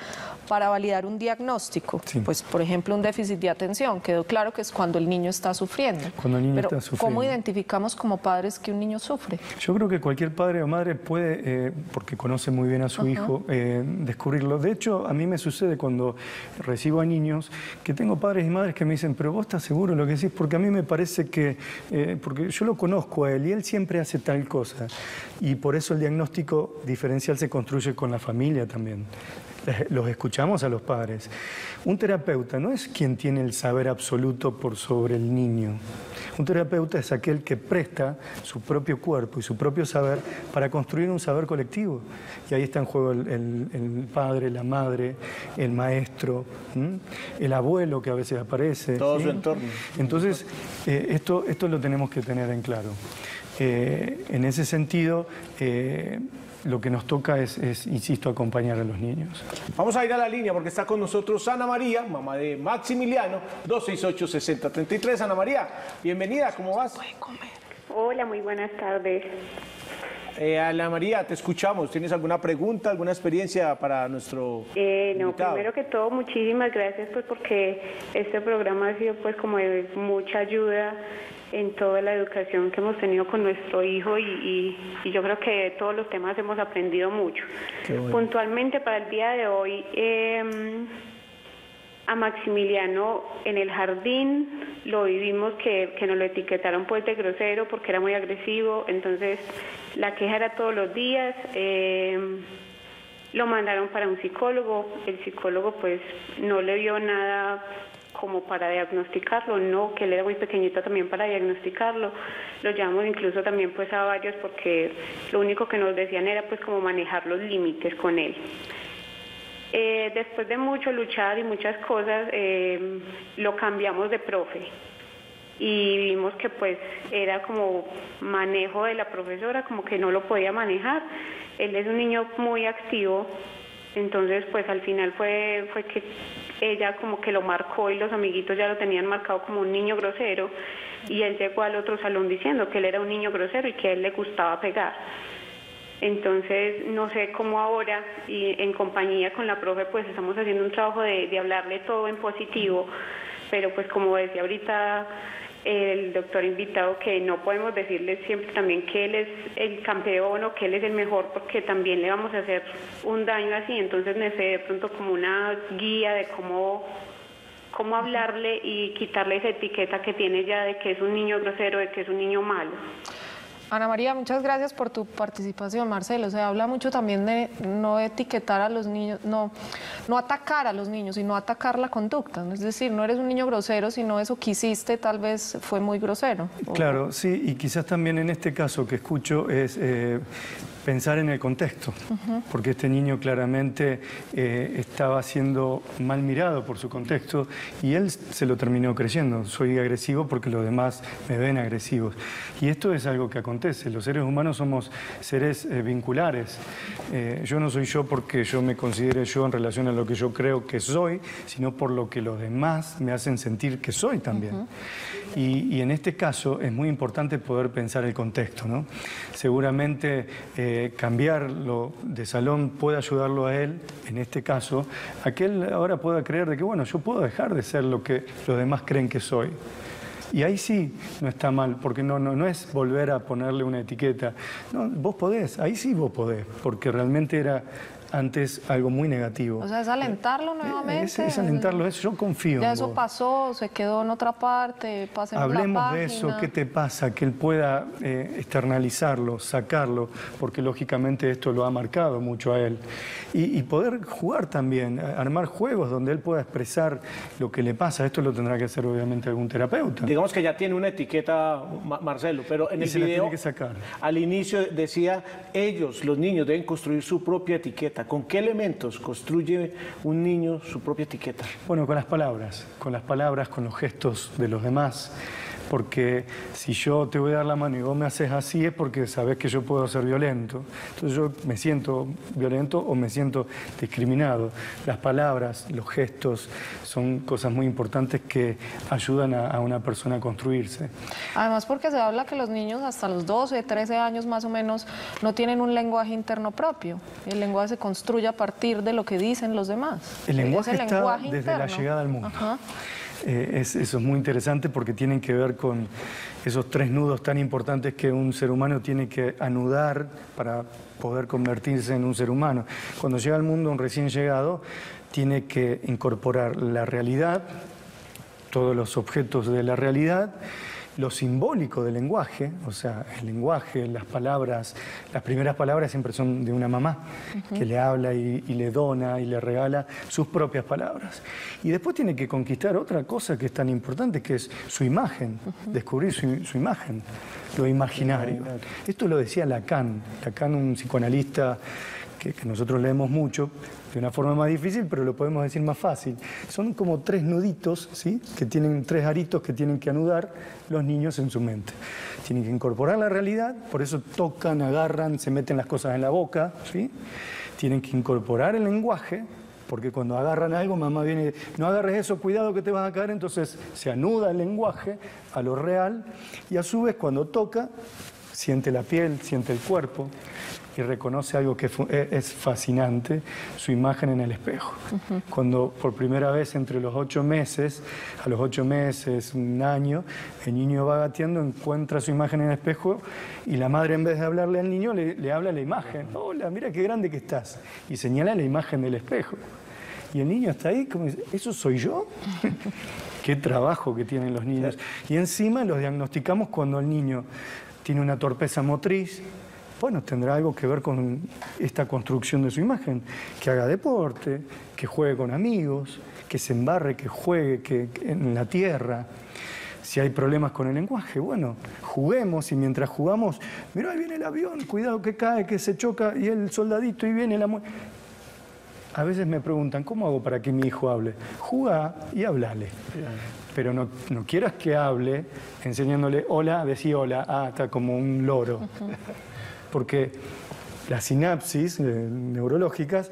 para validar un diagnóstico. Pues, por ejemplo, un déficit de atención. Quedó claro que es cuando el niño está sufriendo. Cuando el niño Pero, está sufriendo. ¿cómo identificamos como padres que un niño sufre? Yo creo que cualquier padre o madre puede, eh, porque conoce muy bien a su Ajá. hijo, eh, descubrirlo. De hecho, a mí me sucede cuando recibo a niños que tengo padres y madres que me dicen, pero vos estás seguro lo que decís, porque a mí me parece que, eh, porque yo lo conozco a él y él siempre hace tal cosa. Y por eso el diagnóstico diferencial se construye con la familia también. Los escuchamos a los padres. Un terapeuta no es quien tiene el saber absoluto por sobre el niño. Un terapeuta es aquel que presta su propio cuerpo y su propio saber para construir un saber colectivo. Y ahí está en juego el, el- el padre, la madre, el maestro, ¿m? el abuelo que a veces aparece. Todo ¿sí? su entorno. Entonces, eh, esto, esto lo tenemos que tener en claro. Eh, en ese sentido, eh, lo que nos toca es, es, insisto, acompañar a los niños. Vamos a ir a la línea porque está con nosotros Ana María, mamá de Maximiliano, 268-6033. Ana María, bienvenida, ¿cómo vas? Hola, muy buenas tardes. Eh, Ana María, te escuchamos. ¿Tienes alguna pregunta, alguna experiencia para nuestro Eh, no, invitado? primero que todo, muchísimas gracias pues porque este programa ha sido pues como de mucha ayuda en toda la educación que hemos tenido con nuestro hijo y, y- y yo creo que de todos los temas hemos aprendido mucho. Bueno. Puntualmente para el día de hoy, em, a Maximiliano en el jardín lo vivimos que, que nos lo etiquetaron pues de grosero porque era muy agresivo, entonces la queja era todos los días. em, lo mandaron para un psicólogo, el psicólogo pues no le vio nada como para diagnosticarlo, no, que él era muy pequeñito también para diagnosticarlo. Lo llevamos incluso también pues a varios porque lo único que nos decían era pues como manejar los límites con él. Eh, después de mucho luchar y muchas cosas, eh, lo cambiamos de profe y vimos que pues era como manejo de la profesora, como que no lo podía manejar. Él es un niño muy activo, entonces pues al final fue, fue que ella como que lo marcó y los amiguitos ya lo tenían marcado como un niño grosero y él llegó al otro salón diciendo que él era un niño grosero y que a él le gustaba pegar. Entonces, no sé cómo ahora, y en compañía con la profe, pues estamos haciendo un trabajo de, de hablarle todo en positivo, pero pues como decía ahorita el doctor invitado, que no podemos decirle siempre también que él es el campeón o que él es el mejor, porque también le vamos a hacer un daño así, entonces necesito de pronto como una guía de cómo cómo hablarle y quitarle esa etiqueta que tiene ya de que es un niño grosero, de que es un niño malo. Ana María, muchas gracias por tu participación, Marcelo. Se habla mucho también de no etiquetar a los niños, no, no atacar a los niños, sino atacar la conducta. Es decir, no eres un niño grosero, sino eso que hiciste tal vez fue muy grosero. Claro, sí, y quizás también en este caso que escucho es eh, pensar en el contexto, porque este niño claramente eh, estaba siendo mal mirado por su contexto y él se lo terminó creyendo. Soy agresivo porque los demás me ven agresivos. Y esto es algo que acontece. Los seres humanos somos seres eh, vinculares. Eh, yo no soy yo porque yo me considere yo en relación a lo que yo creo que soy, sino por lo que los demás me hacen sentir que soy también. Y, y en este caso es muy importante poder pensar el contexto. ¿no? Seguramente eh, cambiarlo de salón puede ayudarlo a él, en este caso, a que él ahora pueda creer de que, bueno, yo puedo dejar de ser lo que los demás creen que soy. Y ahí sí no está mal, porque no, no, no es volver a ponerle una etiqueta. No, vos podés, ahí sí vos podés, porque realmente era antes algo muy negativo. O sea, es alentarlo nuevamente. Es, es alentarlo, es, yo confío Ya en eso vos. pasó, se quedó en otra parte, la Hablemos de eso, qué te pasa, que él pueda eh, externalizarlo, sacarlo, porque lógicamente esto lo ha marcado mucho a él. Y, y poder jugar también, armar juegos donde él pueda expresar lo que le pasa. Esto lo tendrá que hacer obviamente algún terapeuta. Digamos que ya tiene una etiqueta, Ma- Marcelo, pero en Y el se la video tiene que sacar. al inicio decía, ellos, los niños, deben construir su propia etiqueta. ¿Con qué elementos construye un niño su propia etiqueta? Bueno, con las palabras, con las palabras, con los gestos de los demás. Porque si yo te voy a dar la mano y vos me haces así es porque sabes que yo puedo ser violento. Entonces yo me siento violento o me siento discriminado. Las palabras, los gestos son cosas muy importantes que ayudan a, a una persona a construirse. Además porque se habla que los niños hasta los 12, 13 años más o menos no tienen un lenguaje interno propio. El lenguaje se construye a partir de lo que dicen los demás. El lenguaje Es el está lenguaje desde la llegada al mundo. Ajá. Eh, es- eso es muy interesante porque tienen que ver con esos tres nudos tan importantes que un ser humano tiene que anudar para poder convertirse en un ser humano. Cuando llega al mundo un recién llegado, tiene que incorporar la realidad, todos los objetos de la realidad, lo simbólico del lenguaje, o sea, el lenguaje, las palabras, las primeras palabras siempre son de una mamá que le habla y, y le dona y le regala sus propias palabras. Y después tiene que conquistar otra cosa que es tan importante, que es su imagen, descubrir su, su imagen, lo imaginario. Esto lo decía Lacan, Lacan un psicoanalista que, nosotros leemos mucho, de una forma más difícil, pero lo podemos decir más fácil. Son como tres nuditos, ¿sí? que tienen tres aritos que tienen que anudar los niños en su mente. Tienen que incorporar la realidad, por eso tocan, agarran, se meten las cosas en la boca, ¿sí? tienen que incorporar el lenguaje, porque cuando agarran algo, mamá viene, no agarres eso, cuidado que te vas a caer, entonces se anuda el lenguaje a lo real y a su vez cuando toca, siente la piel, siente el cuerpo y reconoce algo que e- es fascinante, su imagen en el espejo. Cuando por primera vez entre los ocho meses, a los ocho meses, un año, el niño va gateando, encuentra su imagen en el espejo y la madre en vez de hablarle al niño le, le habla a la imagen. Hola, mira qué grande que estás. Y señala la imagen del espejo. Y el niño está ahí como dice, ¿eso soy yo? Qué trabajo que tienen los niños. Y encima los diagnosticamos cuando el niño tiene una torpeza motriz. Bueno, tendrá algo que ver con esta construcción de su imagen. Que haga deporte, que juegue con amigos, que se embarre, que juegue que, que en la tierra. Si hay problemas con el lenguaje, bueno, juguemos y mientras jugamos, mira, ahí viene el avión, cuidado que cae, que se choca y el soldadito y viene la... mu-". A veces me preguntan, ¿cómo hago para que mi hijo hable? Juga y háblale. Pero no, no quieras que hable enseñándole hola, decí hola, ah, está como un loro. Porque las sinapsis eh, neurológicas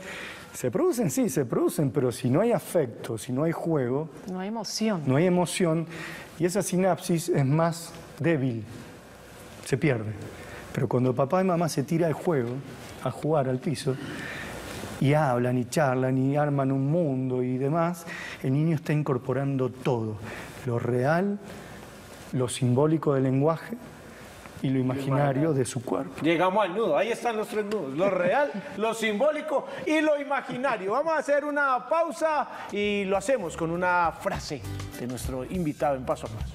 se producen, sí, se producen, pero si no hay afecto, si no hay juego, No hay emoción. no hay emoción y esa sinapsis es más débil, se pierde. Pero cuando papá y mamá se tira al juego, a jugar al piso, y hablan y charlan y arman un mundo y demás, el niño está incorporando todo, lo real, lo simbólico del lenguaje y lo imaginario de su cuerpo. Llegamos al nudo, ahí están los tres nudos, lo real, lo simbólico y lo imaginario. Vamos a hacer una pausa y lo hacemos con una frase de nuestro invitado en paso a paso.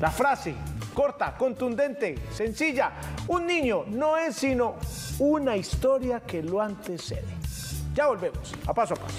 La frase, corta, contundente, sencilla. Un niño no es sino una historia que lo antecede. Ya volvemos, a paso a paso.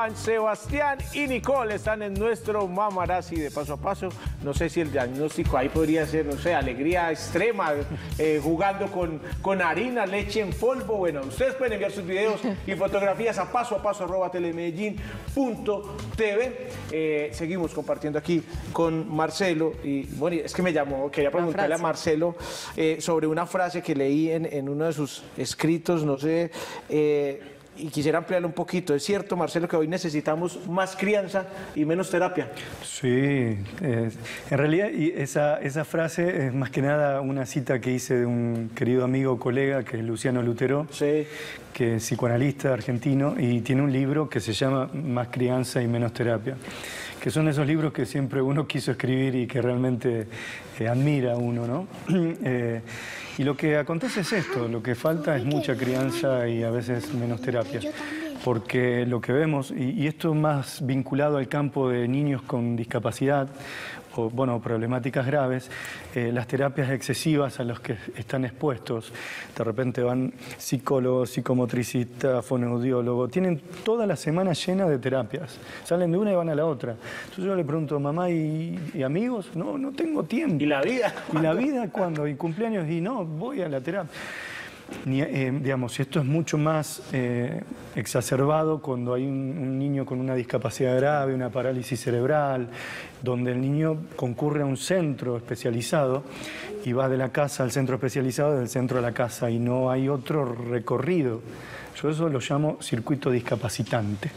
Juan Sebastián y Nicole están en nuestro Mamarazzi de paso a paso. No sé si el diagnóstico ahí podría ser, no sé, alegría extrema, eh, jugando con, con harina, leche en polvo. Bueno, ustedes pueden enviar sus videos y fotografías a paso a paso arroba telemedellín.tv. Eh, seguimos compartiendo aquí con Marcelo. Y bueno, es que me llamó, quería preguntarle a. Marcelo eh, sobre una frase que leí en, en uno de sus escritos, no sé. Y quisiera ampliarlo un poquito. ¿Es cierto, Marcelo, que hoy necesitamos más crianza y menos terapia? Sí, eh, en realidad y esa, esa frase es más que nada una cita que hice de un querido amigo, colega, que es Luciano Lutero, que es psicoanalista argentino y tiene un libro que se llama Más crianza y menos terapia que son esos libros que siempre uno quiso escribir y que realmente eh, admira uno, ¿no? Eh, y lo que acontece es esto, lo que falta es mucha crianza y a veces menos terapia. Porque lo que vemos, y, y esto más vinculado al campo de niños con discapacidad o bueno, problemáticas graves, eh, las terapias excesivas a las que están expuestos, de repente van psicólogos, psicomotricistas, fonoaudiólogos, tienen toda la semana llena de terapias, salen de una y van a la otra. Entonces yo le pregunto, mamá, ¿y, amigos? No, no tengo tiempo. ¿Y la vida? ¿Y la vida cuándo? ¿Y cumpleaños? Y no, voy a la terapia. Eh, digamos, esto es mucho más eh, exacerbado cuando hay un, niño con una discapacidad grave, una parálisis cerebral, donde el niño concurre a un centro especializado y va de la casa al centro especializado, del centro a la casa, y no hay otro recorrido. Yo eso lo llamo circuito discapacitante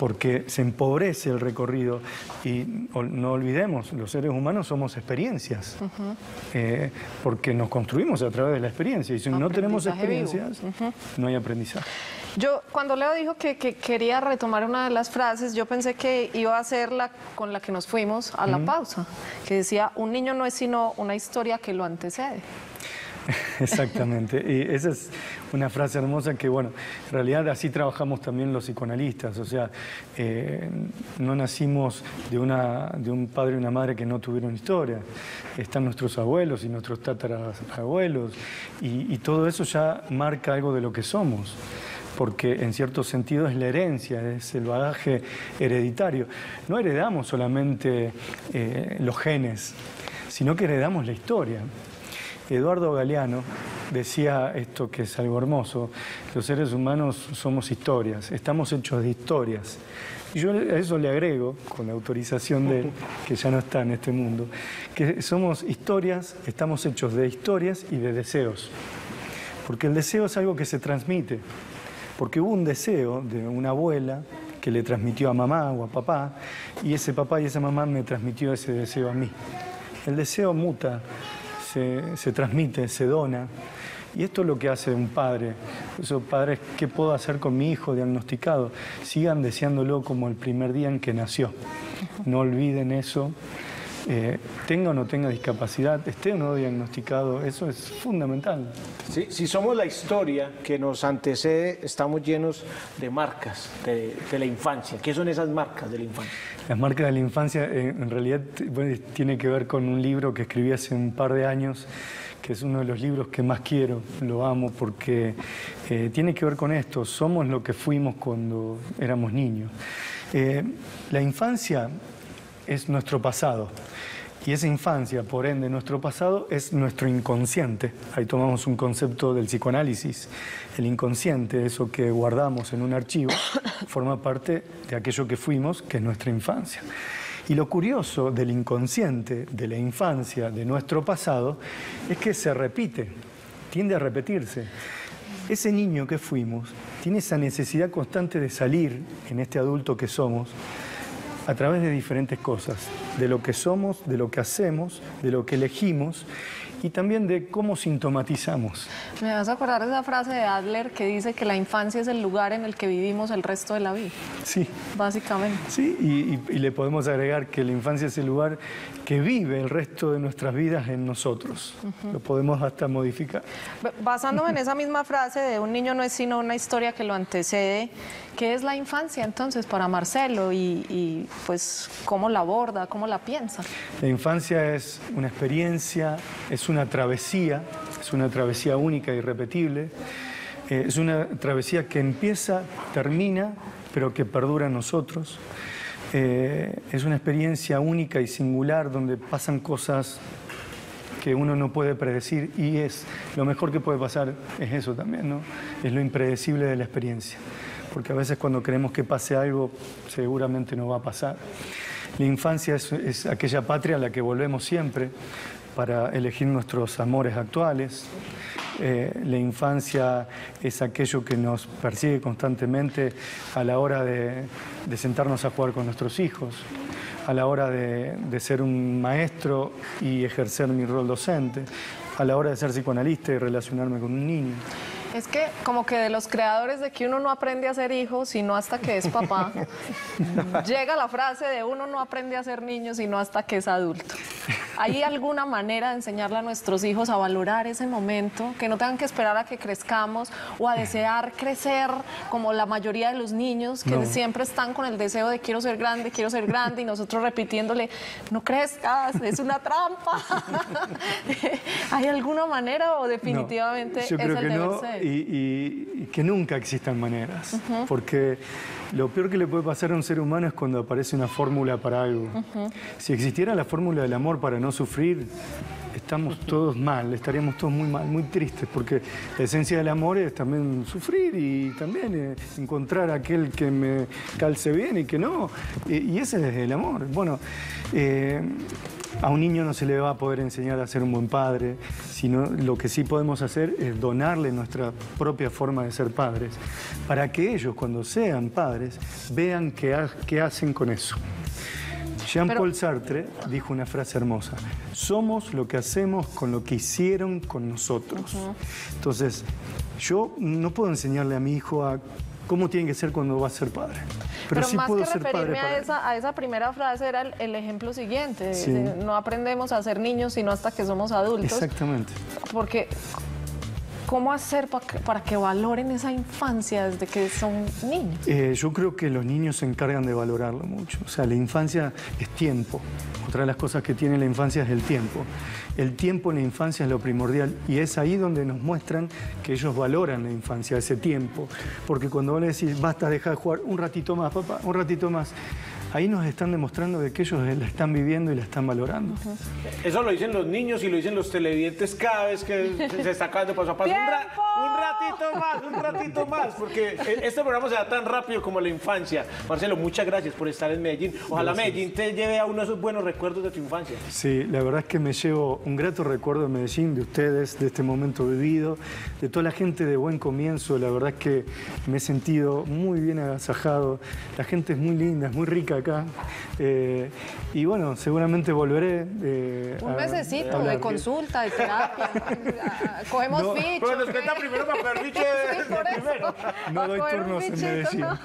porque se empobrece el recorrido y no olvidemos, los seres humanos somos experiencias, eh, porque nos construimos a través de la experiencia y si no tenemos experiencias, no hay aprendizaje. Yo, cuando Leo dijo que, quería retomar una de las frases, yo pensé que iba a ser la con la que nos fuimos a la pausa, que decía, un niño no es sino una historia que lo antecede. Exactamente. Y esa es una frase hermosa que, bueno, en realidad así trabajamos también los psicoanalistas. O sea, eh, no nacimos de, una, de un padre y una madre que no tuvieron historia. Están nuestros abuelos y nuestros tatarabuelos. Y, y todo eso ya marca algo de lo que somos porque en cierto sentido es la herencia, es el bagaje hereditario. No heredamos solamente eh, los genes, sino que heredamos la historia. Eduardo Galeano decía esto que es algo hermoso, los seres humanos somos historias, estamos hechos de historias. Y yo a eso le agrego, con la autorización de él, que ya no está en este mundo, que somos historias, estamos hechos de historias y de deseos. Porque el deseo es algo que se transmite. Porque hubo un deseo de una abuela que le transmitió a mamá o a papá, y ese papá y esa mamá me transmitió ese deseo a mí. El deseo muta, se, transmite, se dona. Y esto es lo que hace un padre. Eso, padres, ¿qué puedo hacer con mi hijo diagnosticado? Sigan deseándolo como el primer día en que nació. No olviden eso. Eh, tenga o no tenga discapacidad, esté o no diagnosticado, eso es fundamental. si somos la historia que nos antecede, estamos llenos de marcas de, la infancia. ¿Qué son esas marcas de la infancia? Las marcas de la infancia eh, en realidad tiene que ver con un libro que escribí hace un par de años que es uno de los libros que más quiero, lo amo porque eh, tiene que ver con esto, somos lo que fuimos cuando éramos niños. la infancia es nuestro pasado. Y esa infancia, por ende, nuestro pasado es nuestro inconsciente. Ahí tomamos un concepto del psicoanálisis. El inconsciente, eso que guardamos en un archivo, forma parte de aquello que fuimos, que es nuestra infancia. Y lo curioso del inconsciente, de la infancia, de nuestro pasado, es que se repite, tiende a repetirse. Ese niño que fuimos tiene esa necesidad constante de salir en este adulto que somos a través de diferentes cosas, de lo que somos, de lo que hacemos, de lo que elegimos y también de cómo sintomatizamos. Me vas a acordar de esa frase de Adler que dice que la infancia es el lugar en el que vivimos el resto de la vida. Sí. Básicamente. Sí, y, le podemos agregar que la infancia es el lugar que vive el resto de nuestras vidas en nosotros. Lo podemos hasta modificar. Basándome en esa misma frase de un niño no es sino una historia que lo antecede, ¿qué es la infancia entonces para Marcelo y, y pues cómo la aborda, cómo la piensa? La infancia es una experiencia, es una travesía, es una travesía única, irrepetible. Eh, es una travesía que empieza, termina, pero que perdura en nosotros. Eh, es una experiencia única y singular donde pasan cosas que uno no puede predecir y es lo mejor que puede pasar es eso también, ¿no? Es lo impredecible de la experiencia, porque a veces cuando queremos que pase algo seguramente no va a pasar. La infancia es, es aquella patria a la que volvemos siempre, para elegir nuestros amores actuales. eh, la infancia es aquello que nos persigue constantemente a la hora de, de sentarnos a jugar con nuestros hijos, a la hora de, de ser un maestro y ejercer mi rol docente, a la hora de ser psicoanalista y relacionarme con un niño. Es que como que de los creadores de que uno no aprende a ser hijo sino hasta que es papá, llega la frase de uno no aprende a ser niño sino hasta que es adulto. ¿Hay alguna manera de enseñarle a nuestros hijos a valorar ese momento, que no tengan que esperar a que crezcamos o a desear crecer como la mayoría de los niños que No. siempre están con el deseo de quiero ser grande, quiero ser grande y nosotros repitiéndole no crezcas, es una trampa? ¿Hay alguna manera o definitivamente No, yo es el que deber no ser? Y, y- y que nunca existan maneras, Ujú. porque lo peor que le puede pasar a un ser humano es cuando aparece una fórmula para algo. Ujú. Si existiera la fórmula del amor para no sufrir, estamos todos mal, estaríamos todos muy mal, muy tristes, porque la esencia del amor es también sufrir y también eh, encontrar aquel que me calce bien y que no. Y, y ese es el amor. Bueno, eh, a un niño no se le va a poder enseñar a ser un buen padre, sino lo que sí podemos hacer es donarle nuestra propia forma de ser padres, para que ellos cuando sean padres vean qué, ha- qué hacen con eso. Jean-Paul Sartre dijo una frase hermosa, somos lo que hacemos con lo que hicieron con nosotros. Entonces, yo no puedo enseñarle a mi hijo a cómo tiene que ser cuando va a ser padre, pero, Pero, sí más puedo que ser padre referirme a esa, a esa primera frase era el, el ejemplo siguiente. Sí. de no aprendemos a ser niños sino hasta que somos adultos. Exactamente. Porque, ¿cómo hacer para que valoren esa infancia desde que son niños? Eh, yo creo que los niños se encargan de valorarlo mucho. O sea, la infancia es tiempo. Otra de las cosas que tiene la infancia es el tiempo. El tiempo en la infancia es lo primordial y es ahí donde nos muestran que ellos valoran la infancia, ese tiempo. Porque cuando vos le decís, basta, deja de jugar un ratito más, papá, un ratito más, ahí nos están demostrando de que ellos la están viviendo y la están valorando. Eso lo dicen los niños y lo dicen los televidentes cada vez que se- está acabando paso a paso. Un, ra- un ratito más, un ratito más, porque e- este programa se da tan rápido como la infancia. Marcelo, muchas gracias por estar en Medellín. Ojalá Gracias. Medellín te lleve a uno de esos buenos recuerdos de tu infancia. Sí, la verdad es que me llevo un grato recuerdo de Medellín, de ustedes, de este momento vivido, de toda la gente de buen comienzo. La verdad es que me he sentido muy bien agasajado. La gente es muy linda, es muy rica acá. Eh, y bueno, seguramente volveré. eh, Un mesecito a de consulta, de terapia. Cogemos No, fichas. pero nos cuenta primero para coger Sí, primero. No doy turnos en Medellín, ¿no?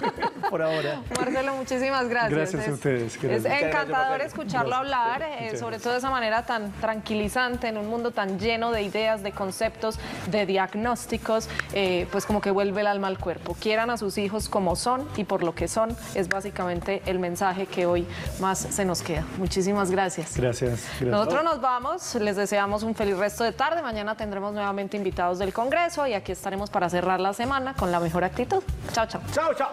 por ahora. Marcelo, muchísimas gracias. Gracias a Es- ustedes, Es gracias. Encantador escucharlo Gracias. hablar, eh, sobre todo de esa manera tan tranquilizante en un mundo tan lleno de ideas, de conceptos, de diagnósticos, eh, pues como que vuelve el alma al cuerpo. Quieran a sus hijos como son y por lo que son, es básicamente el mensaje que hoy más se nos queda. Muchísimas gracias. Gracias. gracias. Nosotros nos vamos, les deseamos un feliz resto de tarde. Mañana tendremos nuevamente invitados del Congreso y aquí estaremos para cerrar la semana con la mejor actitud. Chao, chao. Chao, chao.